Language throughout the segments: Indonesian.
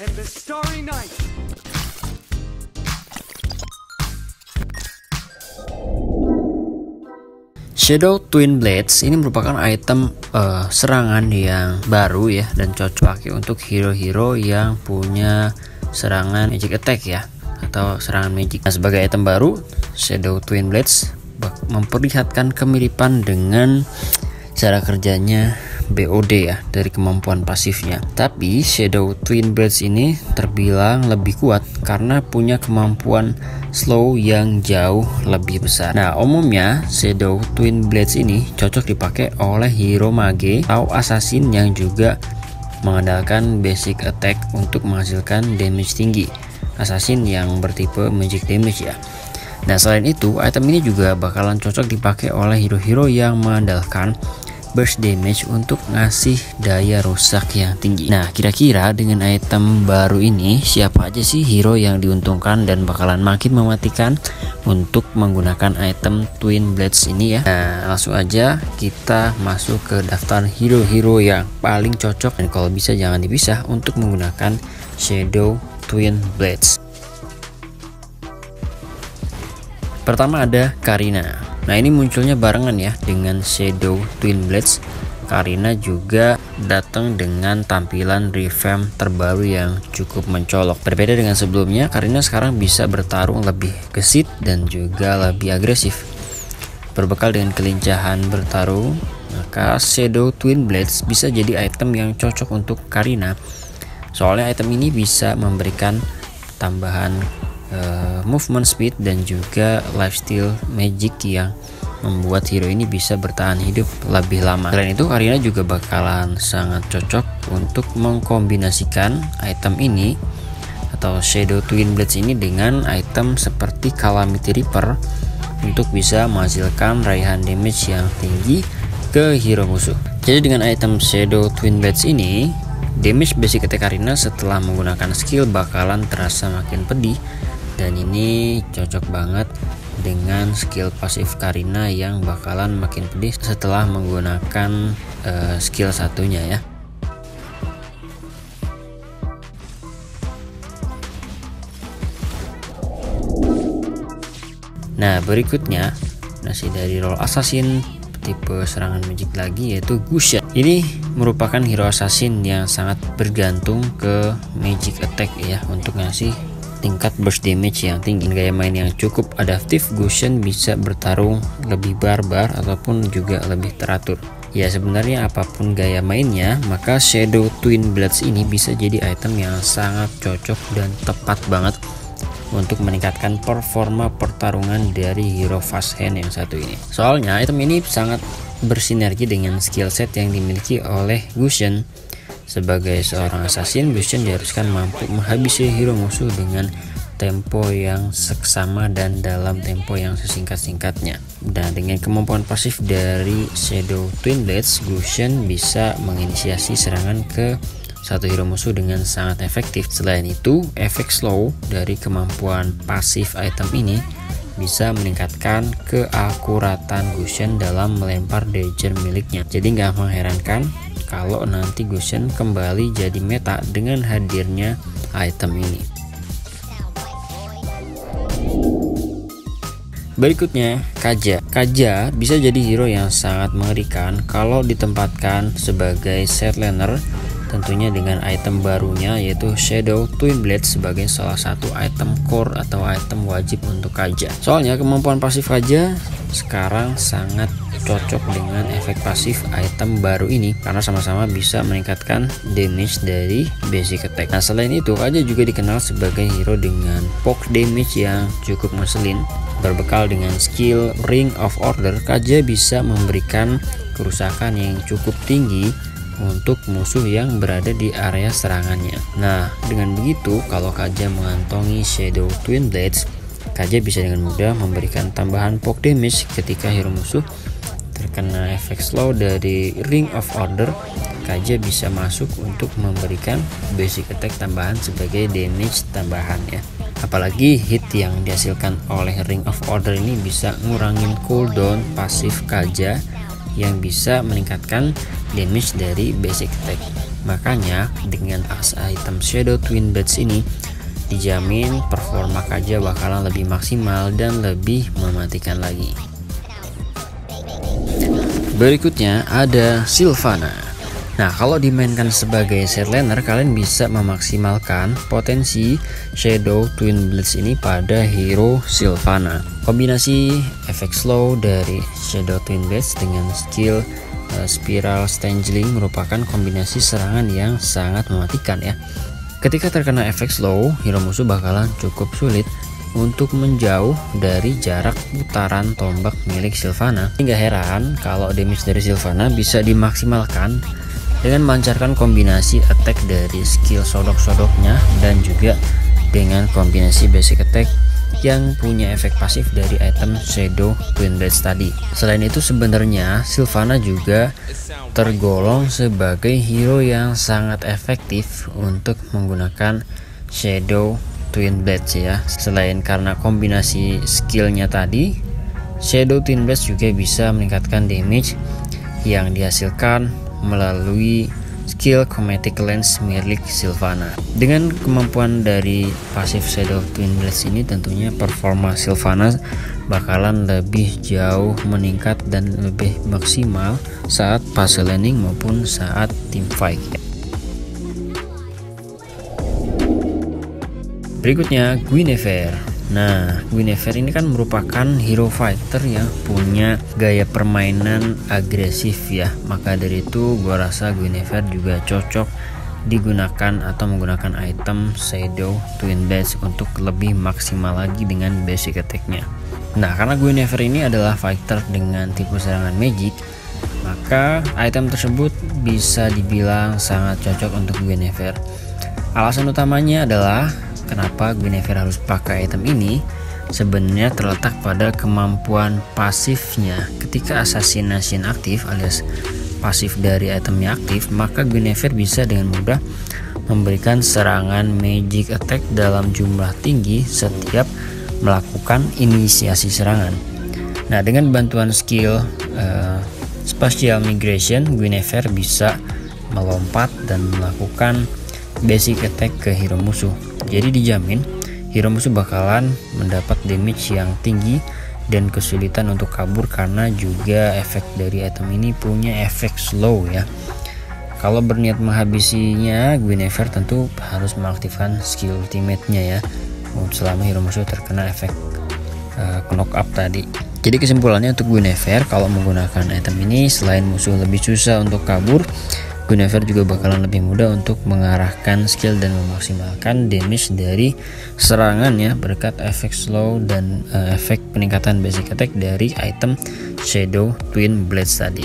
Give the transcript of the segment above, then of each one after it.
and the Starry Night. Shadow Twin Blades ini merupakan item uh, serangan yang baru ya dan cocok pakai untuk hero-hero yang punya serangan magic attack ya atau serangan magic. Nah, sebagai item baru, Shadow Twin Blades memperlihatkan kemiripan dengan cara kerjanya BOD ya dari kemampuan pasifnya. Tapi Shadow Twin Blades ini terbilang lebih kuat karena punya kemampuan slow yang jauh lebih besar. Nah, umumnya Shadow Twin Blades ini cocok dipakai oleh hero mage atau assassin yang juga mengandalkan basic attack untuk menghasilkan damage tinggi. Assassin yang bertipe magic damage ya. Nah, selain itu, item ini juga bakalan cocok dipakai oleh hero-hero yang mengandalkan burst damage untuk ngasih daya rusak yang tinggi. Nah, kira-kira dengan item baru ini siapa aja sih hero yang diuntungkan dan bakalan makin mematikan untuk menggunakan item Twin Blades ini ya. Nah, langsung aja kita masuk ke daftar hero-hero yang paling cocok dan kalau bisa jangan dipisah untuk menggunakan Shadow Twin Blades. Pertama ada Karina. Nah ini munculnya barengan ya dengan Shadow Twin Blades. Karina juga datang dengan tampilan revamp terbaru yang cukup mencolok. Berbeda dengan sebelumnya, Karina sekarang bisa bertarung lebih gesit dan juga lebih agresif. Berbekal dengan kelincahan bertarung, maka Shadow Twin Blades bisa jadi item yang cocok untuk Karina. Soalnya item ini bisa memberikan tambahan uh, movement speed dan juga lifesteal magic yang membuat hero ini bisa bertahan hidup lebih lama. Selain itu, Karina juga bakalan sangat cocok untuk mengkombinasikan item ini atau Shadow Twin Blades ini dengan item seperti Calamity Reaper untuk bisa menghasilkan raihan damage yang tinggi ke hero musuh. Jadi dengan item Shadow Twin Blades ini, damage basic attack Karina setelah menggunakan skill bakalan terasa makin pedih dan ini cocok banget dengan skill pasif Karina yang bakalan makin pedih setelah menggunakan uh, skill satunya ya. Nah berikutnya nasi dari role assassin tipe serangan magic lagi yaitu Gusha. Ini merupakan hero assassin yang sangat bergantung ke magic attack ya untuk ngasih tingkat burst damage yang tinggi. Gaya main yang cukup adaptif Gushen bisa bertarung lebih barbar ataupun juga lebih teratur. Ya sebenarnya apa pun gaya mainnya maka Shadow Twin Blades ini bisa jadi item yang sangat cocok dan tepat banget untuk meningkatkan performa pertarungan dari hero fast hand yang satu ini. Soalnya item ini sangat bersinergi dengan skill set yang dimiliki oleh Gushen sebagai seorang assassin, Lucian diharuskan mampu menghabisi hero musuh dengan tempo yang seksama dan dalam tempo yang sesingkat-singkatnya. Dan dengan kemampuan pasif dari Shadow Twin Blades, Lucian bisa menginisiasi serangan ke satu hero musuh dengan sangat efektif. Selain itu, efek slow dari kemampuan pasif item ini bisa meningkatkan keakuratan Gushen dalam melempar dagger miliknya. Jadi nggak mengherankan kalau nanti Gushen kembali jadi meta dengan hadirnya item ini. Berikutnya, Kaja. Kaja bisa jadi hero yang sangat mengerikan kalau ditempatkan sebagai set laner tentunya dengan item barunya yaitu Shadow Twin Blade sebagai salah satu item core atau item wajib untuk Kaja. Soalnya kemampuan pasif Kaja sekarang sangat cocok dengan efek pasif item baru ini karena sama-sama bisa meningkatkan damage dari basic attack. Nah selain itu Kaja juga dikenal sebagai hero dengan poke damage yang cukup ngeselin berbekal dengan skill Ring of Order Kaja bisa memberikan kerusakan yang cukup tinggi untuk musuh yang berada di area serangannya. Nah, dengan begitu, kalau Kaja mengantongi Shadow Twin Blades, Kaja bisa dengan mudah memberikan tambahan poke damage ketika hero musuh terkena efek slow dari Ring of Order. Kaja bisa masuk untuk memberikan basic attack tambahan sebagai damage tambahan ya. Apalagi hit yang dihasilkan oleh Ring of Order ini bisa ngurangin cooldown pasif Kaja yang bisa meningkatkan damage dari basic attack Makanya dengan as item Shadow Twin Blades ini dijamin performa Kaja bakalan lebih maksimal dan lebih mematikan lagi. Berikutnya ada Sylvana. Nah, kalau dimainkan sebagai laner, kalian bisa memaksimalkan potensi Shadow Twin Blades ini pada hero Sylvana. Kombinasi efek slow dari Shadow Twin Blades dengan skill Spiral Stangeling merupakan kombinasi serangan yang sangat mematikan ya. Ketika terkena efek slow, hero musuh bakalan cukup sulit untuk menjauh dari jarak putaran tombak milik Sylvana. Hingga heran kalau damage dari Sylvana bisa dimaksimalkan dengan melancarkan kombinasi attack dari skill sodok-sodoknya dan juga dengan kombinasi basic attack yang punya efek pasif dari item Shadow Twin Blades tadi. Selain itu sebenarnya Sylvana juga tergolong sebagai hero yang sangat efektif untuk menggunakan Shadow Twin Blades ya. Selain karena kombinasi skillnya tadi, Shadow Twin Blades juga bisa meningkatkan damage yang dihasilkan melalui skill Chromatic Lens milik Sylvana. Dengan kemampuan dari pasif Shadow Twin Blades ini tentunya performa Sylvana bakalan lebih jauh meningkat dan lebih maksimal saat puzzle landing maupun saat team fight. Berikutnya Guinevere Nah, Guinevere ini kan merupakan hero fighter yang punya gaya permainan agresif ya. Maka dari itu gua rasa Guinevere juga cocok digunakan atau menggunakan item Shadow Twin Blades untuk lebih maksimal lagi dengan basic attacknya. Nah, karena Guinevere ini adalah fighter dengan tipe serangan magic, maka item tersebut bisa dibilang sangat cocok untuk Guinevere. Alasan utamanya adalah Kenapa Guinevere harus pakai item ini? Sebenarnya terletak pada kemampuan pasifnya. Ketika assassination aktif alias pasif dari itemnya aktif, maka Guinevere bisa dengan mudah memberikan serangan magic attack dalam jumlah tinggi setiap melakukan inisiasi serangan. Nah, dengan bantuan skill uh, spatial migration, Guinevere bisa melompat dan melakukan basic attack ke hero musuh. Jadi dijamin hero musuh bakalan mendapat damage yang tinggi dan kesulitan untuk kabur karena juga efek dari item ini punya efek slow ya. Kalau berniat menghabisinya, Guinevere tentu harus mengaktifkan skill ultimate-nya ya. Selama hero musuh terkena efek uh, knock up tadi. Jadi kesimpulannya untuk Guinevere kalau menggunakan item ini selain musuh lebih susah untuk kabur, Guinevere juga bakalan lebih mudah untuk mengarahkan skill dan memaksimalkan damage dari serangan ya berkat efek slow dan uh, efek peningkatan basic attack dari item Shadow Twin Blades tadi.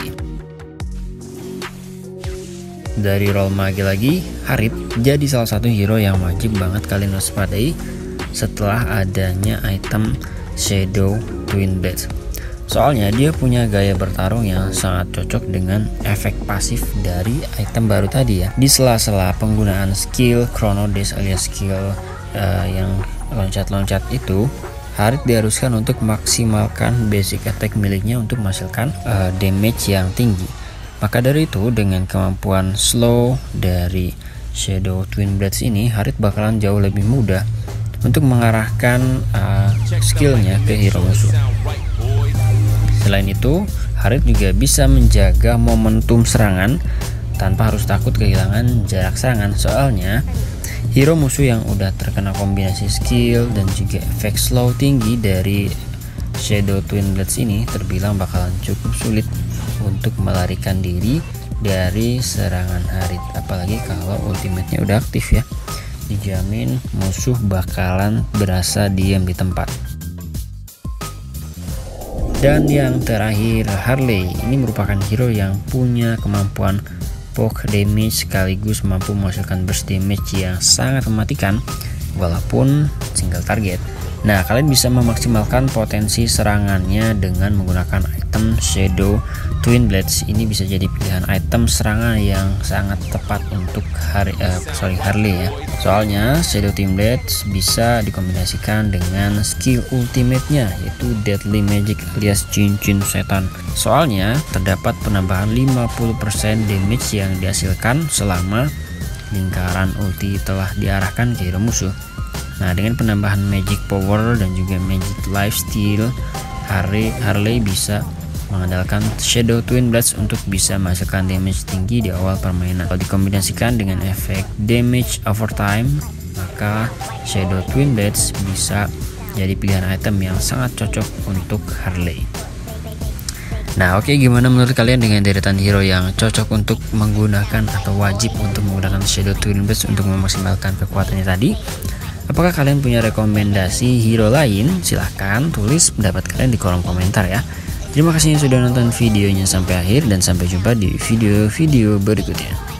Dari roll magi lagi, Harit jadi salah satu hero yang wajib banget kalian waspadai setelah adanya item Shadow Twin Blades. Soalnya dia punya gaya bertarung yang sangat cocok dengan efek pasif dari item baru tadi ya. Di sela-sela penggunaan skill Chrono Dash alias skill uh, yang loncat-loncat itu, Harit diharuskan untuk maksimalkan basic attack miliknya untuk menghasilkan uh, damage yang tinggi. Maka dari itu dengan kemampuan slow dari Shadow Twin Blades ini, Harit bakalan jauh lebih mudah untuk mengarahkan uh, skillnya ke hero musuh. Selain itu, Harit juga bisa menjaga momentum serangan tanpa harus takut kehilangan jarak serangan. Soalnya, hero musuh yang udah terkena kombinasi skill dan juga efek slow tinggi dari Shadow Twin Blades ini terbilang bakalan cukup sulit untuk melarikan diri dari serangan Harit. Apalagi kalau ultimate-nya udah aktif ya. Dijamin musuh bakalan berasa diam di tempat dan yang terakhir Harley. Ini merupakan hero yang punya kemampuan poke damage sekaligus mampu menghasilkan burst damage yang sangat mematikan walaupun single target. Nah, kalian bisa memaksimalkan potensi serangannya dengan menggunakan item Shadow Twin Blades. Ini bisa jadi pilihan item serangan yang sangat tepat untuk hari, uh, sorry Harley ya. Soalnya Shadow Twin Blades bisa dikombinasikan dengan skill ultimate-nya yaitu Deadly Magic alias cincin setan. Soalnya terdapat penambahan 50% damage yang dihasilkan selama lingkaran ulti telah diarahkan ke hero musuh. Nah, dengan penambahan magic power dan juga magic lifesteal, Harley, Harley bisa mengandalkan Shadow Twin Blades untuk bisa menghasilkan damage tinggi di awal permainan. Kalau dikombinasikan dengan efek damage over time, maka Shadow Twin Blades bisa jadi pilihan item yang sangat cocok untuk Harley. Nah oke okay, gimana menurut kalian dengan deretan hero yang cocok untuk menggunakan atau wajib untuk menggunakan Shadow Twin Blades untuk memaksimalkan kekuatannya tadi? Apakah kalian punya rekomendasi hero lain? Silahkan tulis pendapat kalian di kolom komentar ya. Terima kasih sudah nonton videonya sampai akhir dan sampai jumpa di video-video berikutnya.